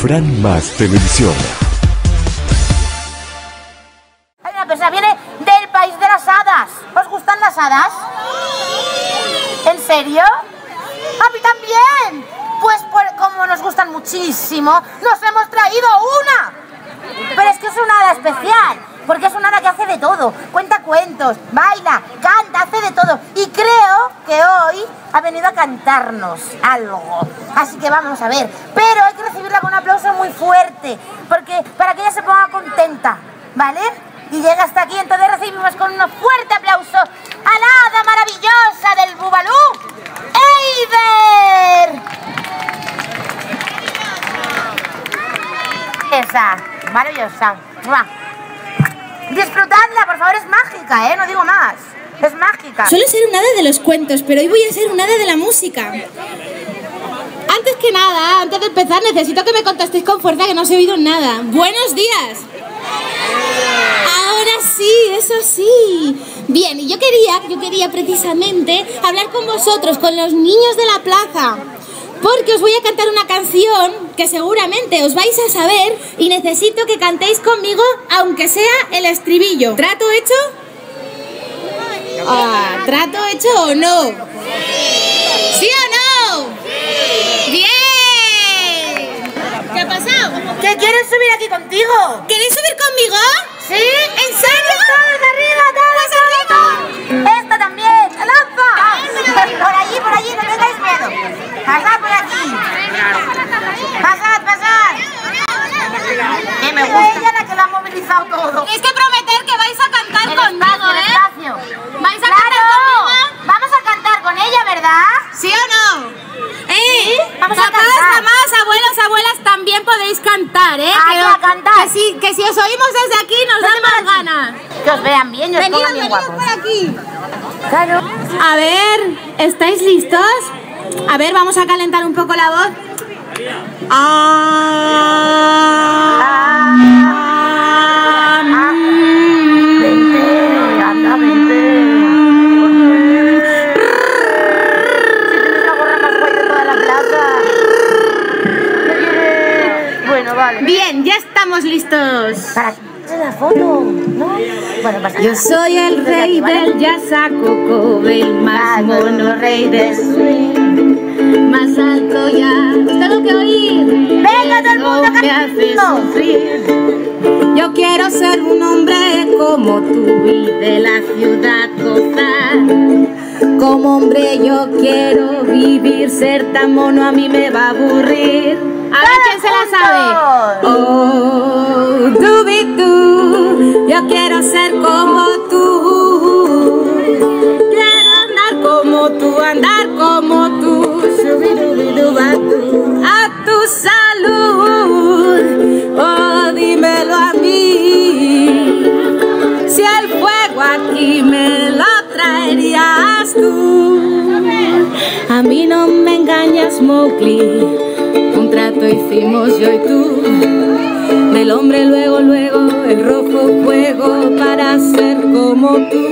Fran Más Televisión. Hay una persona, viene del país de las hadas. ¿Os gustan las hadas? ¿En serio? A mí también. Pues como nos gustan muchísimo, nos hemos traído una. Pero es que es una hada especial, porque es una que hace de todo. Cuenta cuentos, baila, canta, hace de todo. Y creo que hoy ha venido a cantarnos algo. Así que vamos a ver. Pero hay que recibirla con un aplauso muy fuerte, porque para que ella se ponga contenta, ¿vale? Y llega hasta aquí, entonces recibimos con un fuerte aplauso a la hada maravillosa del Bubalú, Eider. Esa, maravillosa. Disfrutadla, por favor, es mágica, ¿eh? No digo más. Es mágica. Suelo ser un hada de los cuentos, pero hoy voy a ser un hada de la música. Antes que nada, antes de empezar, necesito que me contestéis con fuerza que no os he oído nada. ¡Buenos días! Ahora sí, eso sí. Bien, y yo quería, yo quería precisamente hablar con vosotros, con los niños de la plaza. Porque os voy a cantar una canción que seguramente os vais a saber y necesito que cantéis conmigo, aunque sea el estribillo. ¿Trato hecho? Ah, ¿trato hecho o no? ¿Sí o no? ¡Bien! ¿Qué ha pasado? ¿Qué quieres subir aquí contigo? ¿Queréis subir conmigo? Os oímos desde aquí nos dan más ganas. Que os vean bien os Venid, bien guapos. por aquí. Claro. A ver, ¿estáis listos? A ver, vamos a calentar un poco la voz. Ah, mm. Vente, anda. Bueno, vale. Bien, ya estamos listos. Para la foto, ¿no? Bueno, Yo soy el rey del coco, el más mono rey del swing, más alto ya. Os tengo que oír. Venga, todo el mundo Eso me hace sufrir. Yo quiero ser un hombre como tú y de la ciudad gozar. Como hombre yo quiero vivir, ser tan mono a mí me va a aburrir. A ver quién se la sabe. Oh, dubi tú, yo quiero ser como tú. Quiero andar como tú, andar como tú. A tu salud, oh dímelo a mí. Si el fuego aquí me lo traerías tú. A mí no me engañas, Mowgli. Un trato hicimos yo y tú. Del hombre luego, luego, el rojo fuego para ser como tú.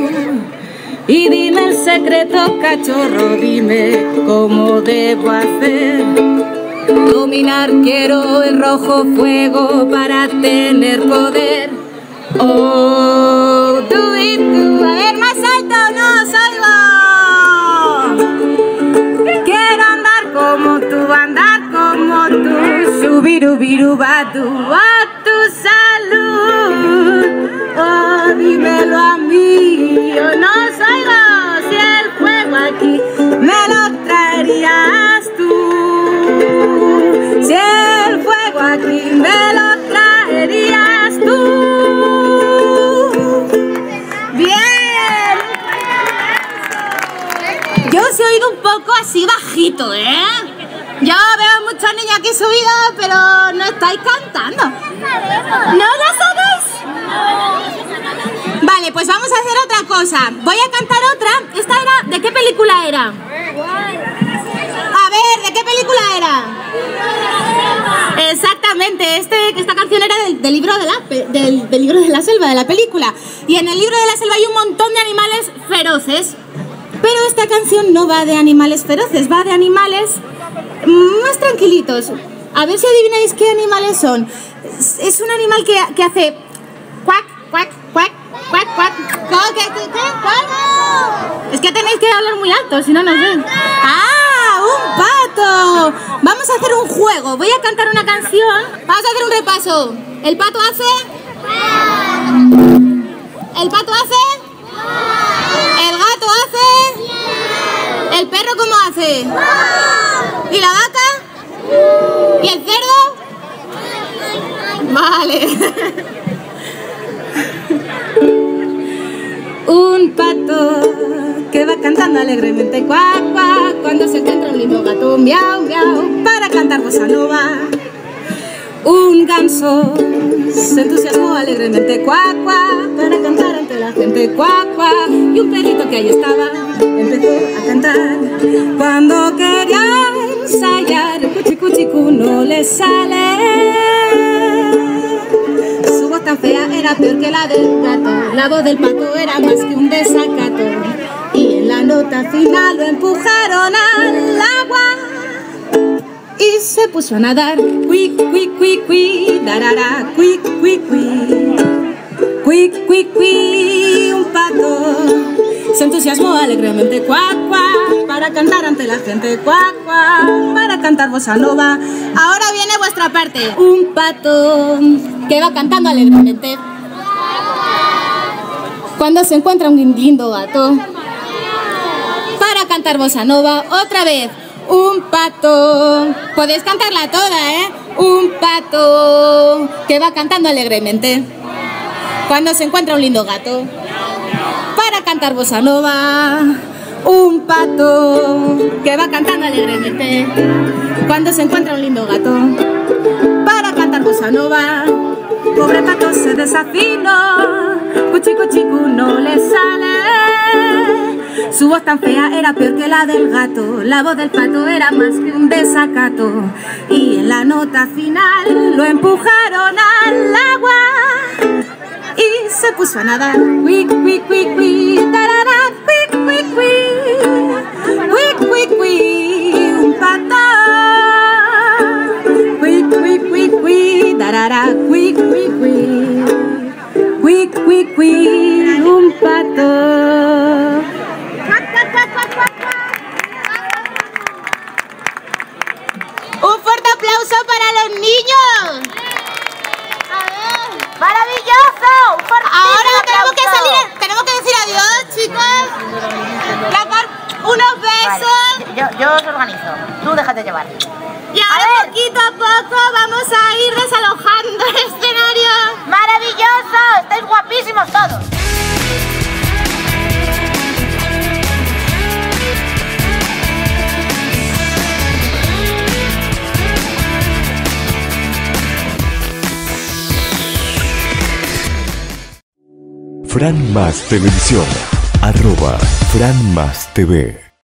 Y dime el secreto, cachorro, dime cómo debo hacer. Dominar quiero el rojo fuego para tener poder. Oh, do it, do. A tú. Subirubirubadu, a tu salud. Oh, dímelo a mí, yo no soy vos, si el fuego aquí me lo traerías tú. Si el fuego aquí me lo traerías tú. Bien. Yo os he oído un poco así bajito, ¿eh? Veo muchos niños aquí subidos, pero no estáis cantando. ¿No lo sabéis? Vale, pues vamos a hacer otra cosa. Voy a cantar otra. ¿Esta era? ¿De qué película era? A ver, ¿de qué película era? Exactamente, este, esta canción era del, libro de la, del libro de la selva, de la película. Y en el libro de la selva hay un montón de animales feroces. Pero esta canción no va de animales feroces, va de animales más tranquilitos. A ver si adivináis qué animales son. Es- un animal que, que hace cuac, cuac, cuac, cuac, cuac. Es que tenéis que hablar muy alto, si no nos ven. ¡Ah! ¡Un pato! Vamos a hacer un juego. Voy a cantar una canción. Vamos a hacer un repaso. ¿El pato hace? ¿El pato hace? ¿El gato hace? ¿El perro cómo hace? ¿Y la vaca? ¿Y el cerdo? Vale. Un pato que va cantando alegremente cuac, cuac, cuando se encuentra un lindo gato, miau, miau, para cantar bossa nova. Un ganso se entusiasmó alegremente cuac, cuac, para cantar ante la gente cuac, cuac, y un perrito que ahí estaba empezó a cantar. Cuando quería ensayar, cuchi cuchi cu no le sale. Su voz tan fea era peor que la del gato. La voz del pato era más que un desacato. Y en la nota final lo empujaron al agua. Y se puso a nadar. Cui, cui, cui, cui, darara, cui, cui, cui. Cui, cui, cui, un pato. Se entusiasmó alegremente, cuac, cuac, para cantar ante la gente, cuac, cuac, para cantar bossa nova. Ahora viene vuestra parte. Un pato que va cantando alegremente. Cuando se encuentra un lindo gato. Para cantar bossa nova, otra vez. Un pato. Podéis cantarla toda, ¿eh? Un pato que va cantando alegremente. Cuando se encuentra un lindo gato para cantar bossa nova. Un pato que va cantando alegremente cuando se encuentra un lindo gato para cantar bossa nova. Pobre pato se desafinó, cuchi cuchi cu no le sale. Su voz tan fea era peor que la del gato, la voz del pato era más que un desacato. Y en la nota final lo empujaron al agua se puso a nadar. Cui, cui, cui, cui, unos besos. Vale, yo, yo os organizo. Tú déjate llevar. Y ahora poquito a poco vamos a ir desalojando el escenario. ¡Maravilloso! ¡Estáis guapísimos todos! Fran Más Televisión. Arroba Fran TV.